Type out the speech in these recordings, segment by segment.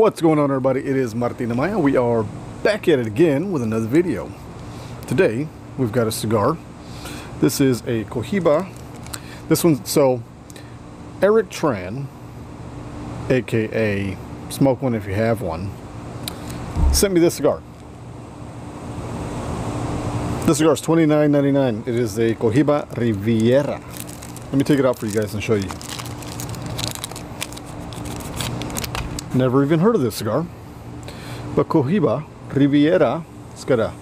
What's going on everybody? It is Martin Amaya. We are back at it again with another video. Today we've got a cigar. This is a Cohiba. This one, so Eric Tran, aka Smoke One If You Have One, sent me this cigar. This cigar is $29.99. It is a Cohiba Riviera. Let me take it out for you guys and show you. Never even heard of this cigar. But Cohiba Riviera, it's got a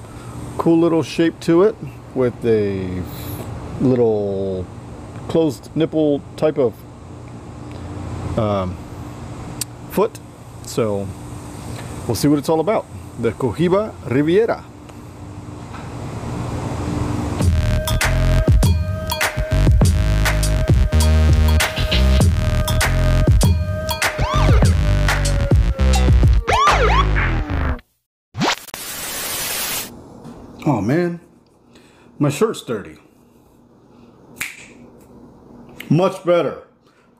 cool little shape to it with a little closed nipple type of um, foot. So we'll see what it's all about. The Cohiba Riviera. Oh man, my shirt's dirty. Much better.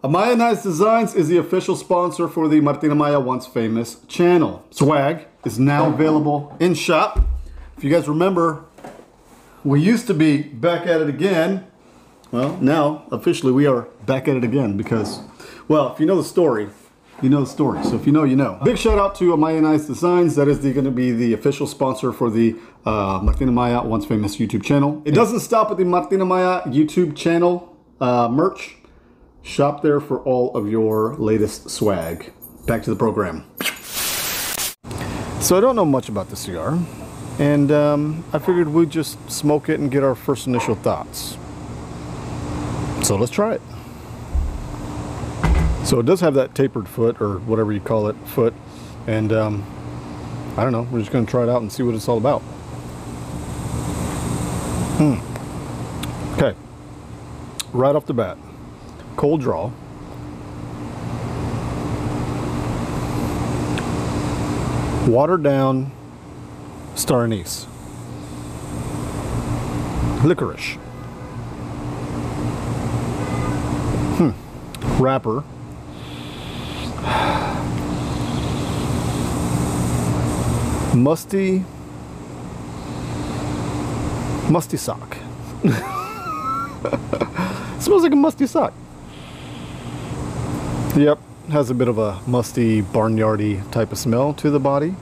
Amayanized Designs is the official sponsor for the Martin Amaya Once Famous channel. Swag is now available in shop. If you guys remember, we used to be back at it again. Well, now officially we are back at it again because, well, if you know the story, you know the story. So if you know, you know. Big shout out to Amayanized Designs. That is going to be the official sponsor for the uh, Martin Amaya Once Famous YouTube channel. It doesn't stop at the Martin Amaya YouTube channel uh, merch. Shop there for all of your latest swag. Back to the program. So I don't know much about the cigar, and um, I figured we'd just smoke it and get our first initial thoughts. So let's try it. So it does have that tapered foot, or whatever you call it, foot, and um, I don't know, we're just to try it out and see what it's all about. Hmm. Okay. Right off the bat, cold draw. Watered down star anise. Licorice. Hmm. Wrapper. Musty. Musty sock. smells like a musty sock. Yep, has a bit of a musty, barnyardy type of smell to the body.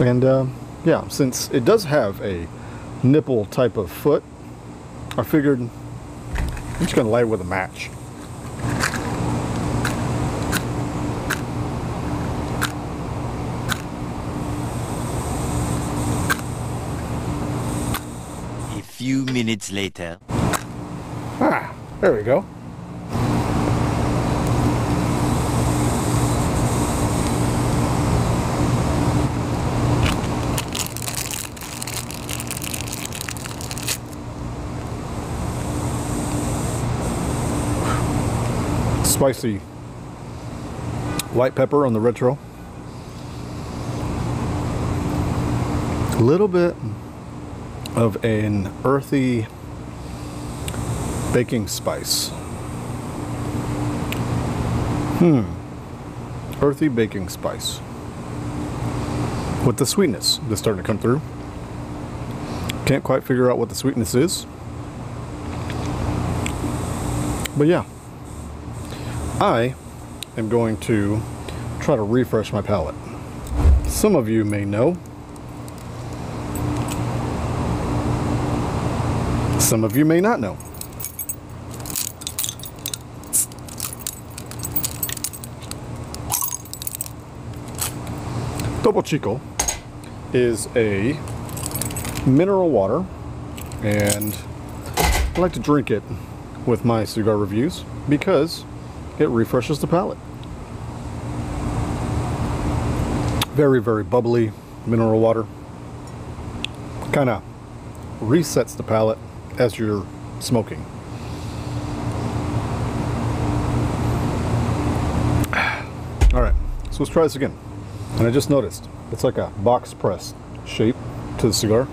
And uh, yeah, since it does have a nipple type of foot, I figured I'm just gonna it with a match. Minutes later. Ah, there we go. Spicy white pepper on the retro. A little bit of an earthy baking spice. Hmm. Earthy baking spice. With the sweetness that's starting to come through. Can't quite figure out what the sweetness is. But yeah. I am going to try to refresh my palate. Some of you may know. Some of you may not know. Topo Chico is a mineral water and I like to drink it with my cigar reviews because it refreshes the palate. Very, very bubbly mineral water. Kind of resets the palate as you're smoking. All right, so let's try this again. And I just noticed, it's like a box press shape to the cigar.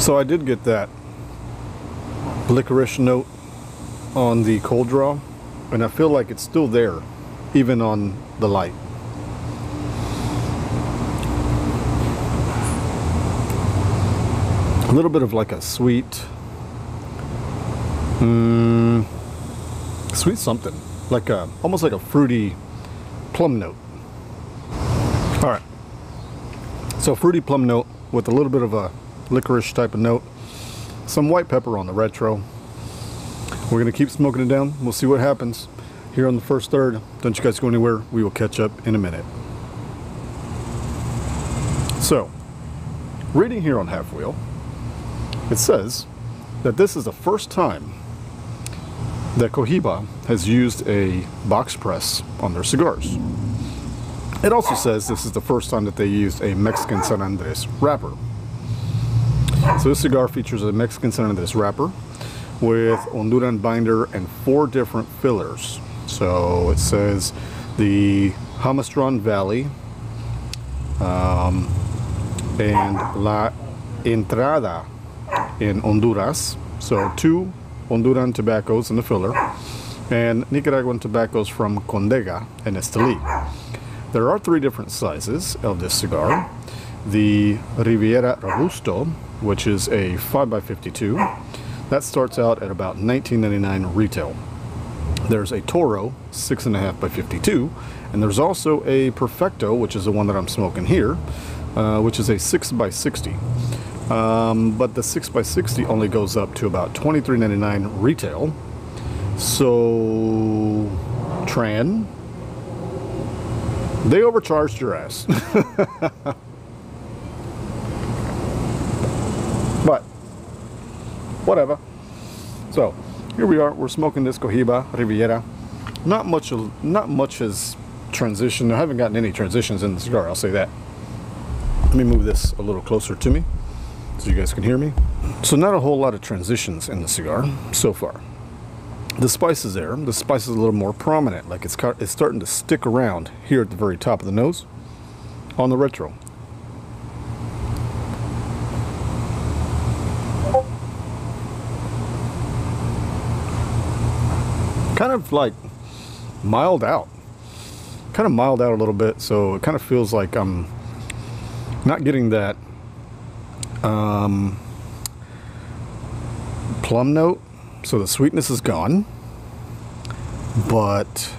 So I did get that licorice note on the cold draw, and I feel like it's still there, even on the light. A little bit of like a sweet, mm, sweet something, like a almost like a fruity plum note. All right, so fruity plum note with a little bit of a licorice type of note, some white pepper on the retro. We're gonna keep smoking it down. We'll see what happens here on the first third. Don't you guys go anywhere. We will catch up in a minute. So, reading here on Half Wheel, it says that this is the first time that Cohiba has used a box press on their cigars. It also says this is the first time that they used a Mexican San Andres wrapper. So this cigar features a Mexican San Andres wrapper with Honduran binder and four different fillers. So it says the Jamastran Valley um, and La Entrada in Honduras. So two Honduran tobaccos in the filler and Nicaraguan tobaccos from Condega and Esteli. There are three different sizes of this cigar. The Riviera Robusto, which is a 5x52, that starts out at about $19.99 retail. There's a Toro, 6.5 by 52, and there's also a Perfecto, which is the one that I'm smoking here, uh, which is a 6 by 60. Um, but the 6 by 60 only goes up to about $23.99 retail. So, Tran, they overcharged your ass. but, whatever. So, here we are. We're smoking this Cohiba Riviera. Not much, not much has transitioned. I haven't gotten any transitions in the cigar. I'll say that. Let me move this a little closer to me so you guys can hear me. So not a whole lot of transitions in the cigar so far. The spice is there. The spice is a little more prominent. Like it's, it's starting to stick around here at the very top of the nose on the retro. Kind of like mild out. Kind of mild out a little bit, so it kind of feels like I'm not getting that um, plum note. So the sweetness is gone, but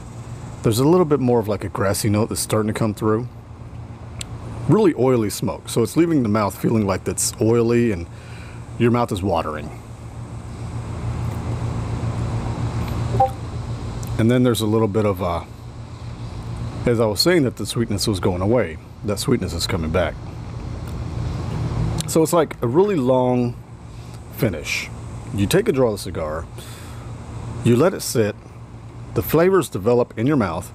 there's a little bit more of like a grassy note that's starting to come through. Really oily smoke, so it's leaving the mouth feeling like it's oily and your mouth is watering. And then there's a little bit of a, as I was saying that the sweetness was going away, that sweetness is coming back. So it's like a really long finish. You take a draw of the cigar, you let it sit, the flavors develop in your mouth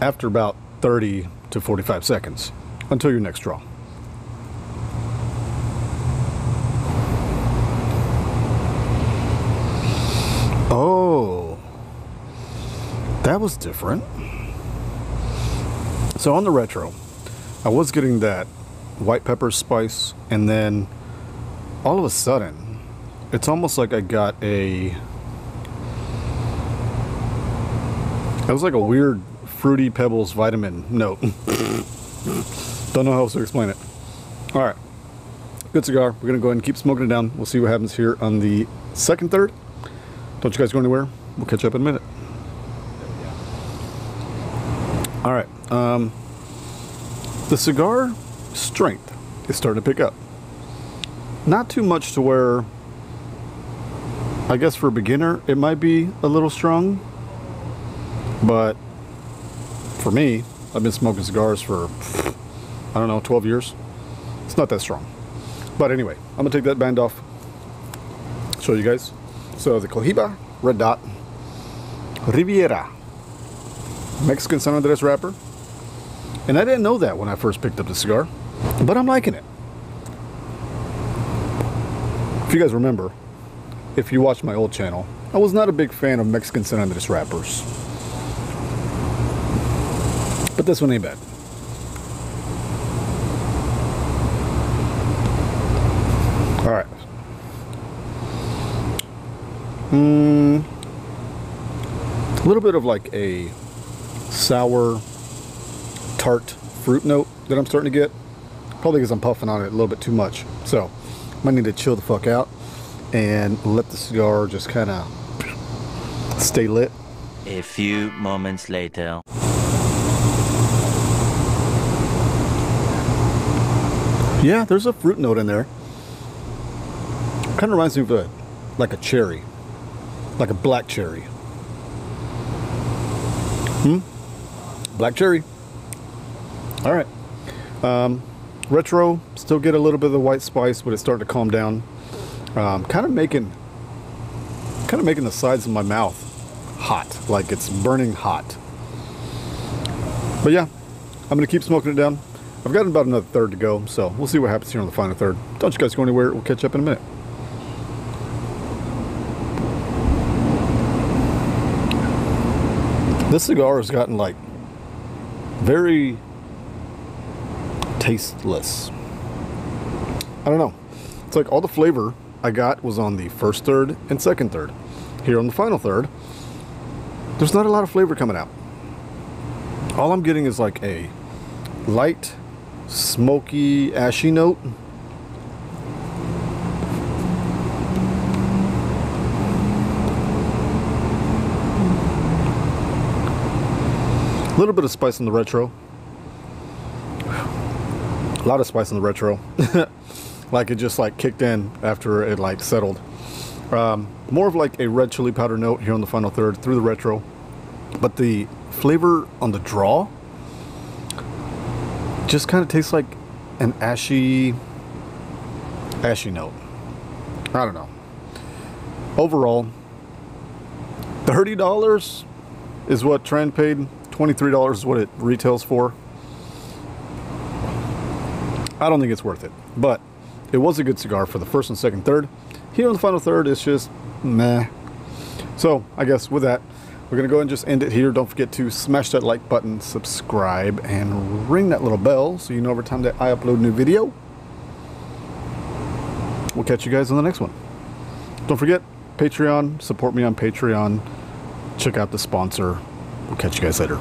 after about 30 to 45 seconds until your next draw. Oh, that was different. So on the retro, I was getting that white pepper spice and then all of a sudden it's almost like I got a it was like a weird fruity pebbles vitamin note. Don't know how else to explain it. All right good cigar. We're gonna go ahead and keep smoking it down. We'll see what happens here on the second third. Don't you guys go anywhere. We'll catch up in a minute all right um, the cigar strength is starting to pick up. Not too much to where, I guess for a beginner, it might be a little strong. But for me, I've been smoking cigars for, I don't know, 12 years. It's not that strong. But anyway, I'm gonna take that band off, show you guys. So the Cohiba Red Dot Riviera Mexican San Andres wrapper. And I didn't know that when I first picked up the cigar, but I'm liking it. If you guys remember, if you watched my old channel, I was not a big fan of Mexican San Andres wrappers. But this one ain't bad. Alright. Mm, a little bit of like a sour, tart fruit note that I'm starting to get. Probably because I'm puffing on it a little bit too much. So, might need to chill the fuck out and let the cigar just kind of stay lit. A few moments later. Yeah, there's a fruit note in there. Kind of reminds me of a, like a cherry, like a black cherry. Hmm. Black cherry. All right. Um, retro. Still get a little bit of the white spice, but it's starting to calm down. Um, kind of making, kind of making the sides of my mouth hot, like it's burning hot. But yeah, I'm gonna keep smoking it down. I've got about another third to go, so we'll see what happens here on the final third. Don't you guys go anywhere. We'll catch up in a minute. This cigar has gotten like very tasteless. I don't know. It's like all the flavor I got was on the first third and second third. Here on the final third, there's not a lot of flavor coming out. All I'm getting is like a light, smoky, ashy note. A little bit of spice in the retro. A lot of spice in the retro. like it just like kicked in after it like settled. Um, more of like a red chili powder note here on the final third through the retro. But the flavor on the draw just kind of tastes like an ashy, ashy note. I don't know. Overall, thirty dollars is what Tran paid. Twenty-three dollars is what it retails for. I don't think it's worth it, but it was a good cigar for the first and second third. Here on the final third, it's just meh. So I guess with that, we're gonna go and just end it here. Don't forget to smash that like button, subscribe, and ring that little bell so you know every time that I upload a new video. We'll catch you guys on the next one. Don't forget, Patreon, support me on Patreon. Check out the sponsor. We'll catch you guys later.